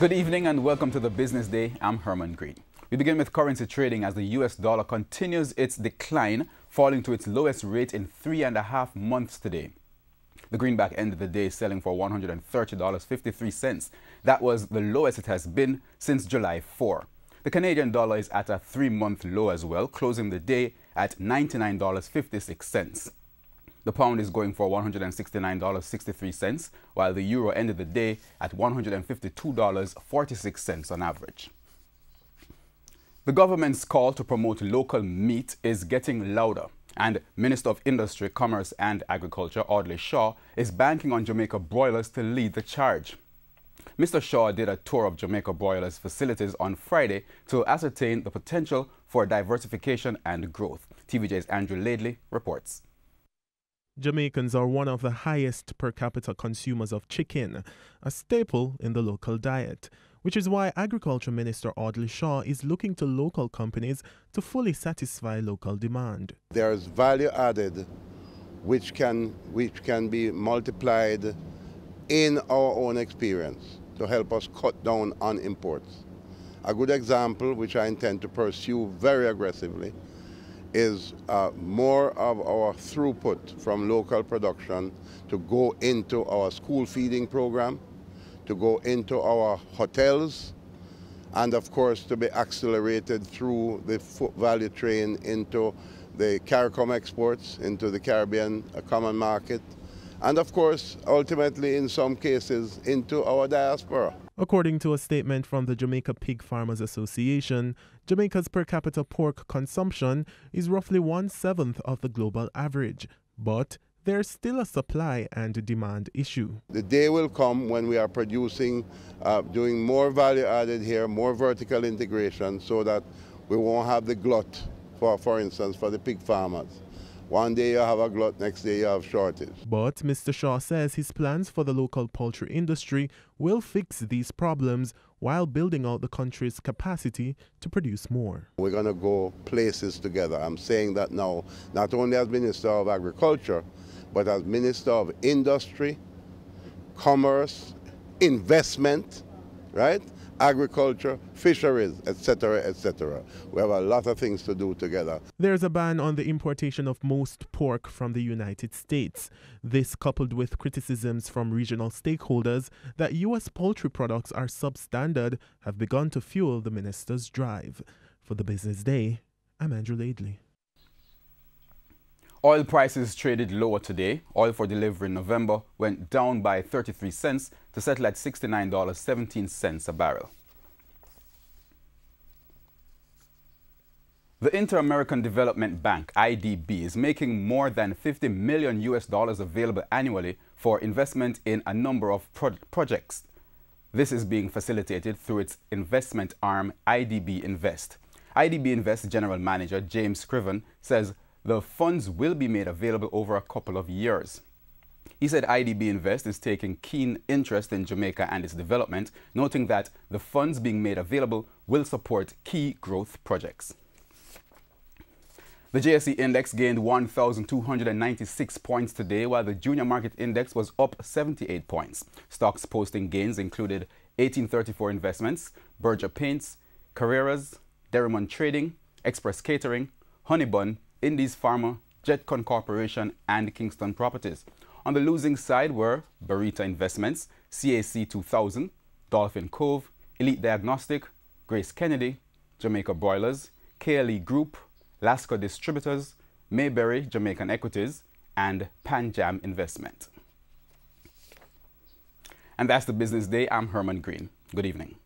Good evening and welcome to the Business Day. I'm Herman Green. We begin with currency trading as the US dollar continues its decline, falling to its lowest rate in three and a half months today. The greenback ended the day selling for $130.53. That was the lowest it has been since July 4. The Canadian dollar is at a three month low as well, closing the day at $99.56. The pound is going for $169.63, while the euro ended the day at $152.46 on average. The government's call to promote local meat is getting louder, and Minister of Industry, Commerce and Agriculture, Audley Shaw, is banking on Jamaica broilers to lead the charge. Mr. Shaw did a tour of Jamaica Broilers facilities on Friday to ascertain the potential for diversification and growth. TVJ's Andrew Laidley reports. Jamaicans are one of the highest per capita consumers of chicken, a staple in the local diet, which is why Agriculture Minister Audley Shaw is looking to local companies to fully satisfy local demand. There is value added which can, which can be multiplied in our own experience to help us cut down on imports. A good example, which I intend to pursue very aggressively, is uh, more of our throughput from local production to go into our school feeding program, to go into our hotels, and of course to be accelerated through the value train into the CARICOM exports, into the Caribbean common market, and of course, ultimately, in some cases, into our diaspora. According to a statement from the Jamaica Pig Farmers Association, Jamaica's per capita pork consumption is roughly one seventh of the global average, but there's still a supply and demand issue. The day will come when we are producing, uh, doing more value added here, more vertical integration, so that we won't have the glut, for, for instance, for the pig farmers. One day you have a glut, next day you have shortage. But Mr. Shaw says his plans for the local poultry industry will fix these problems while building out the country's capacity to produce more. We're going to go places together. I'm saying that now, not only as Minister of Agriculture, but as Minister of Industry, Commerce, Investment, right? Agriculture, fisheries, etc., etc. We have a lot of things to do together. There's a ban on the importation of most pork from the United States. This, coupled with criticisms from regional stakeholders that U.S. poultry products are substandard, have begun to fuel the minister's drive. For the Business Day, I'm Andrew Laidley. Oil prices traded lower today. Oil for delivery in November went down by 33 cents to settle at $69.17 a barrel. The Inter-American Development Bank, IDB, is making more than 50 million US dollars available annually for investment in a number of pro projects. This is being facilitated through its investment arm, IDB Invest. IDB Invest General Manager James Scriven says the funds will be made available over a couple of years. He said IDB Invest is taking keen interest in Jamaica and its development, noting that the funds being made available will support key growth projects. The JSE index gained 1,296 points today, while the junior market index was up 78 points. Stocks posting gains included 1834 Investments, Berger Paints, Carreras, Derrimon Trading, Express Catering, Honeybun, Indies Pharma, Jetcon Corporation, and Kingston Properties. On the losing side were Barita Investments, CAC 2000, Dolphin Cove, Elite Diagnostic, Grace Kennedy, Jamaica Broilers, KLE Group, Lasco Distributors, Mayberry Jamaican Equities, and Panjam Investment. And that's the business day. I'm Herman Green. Good evening.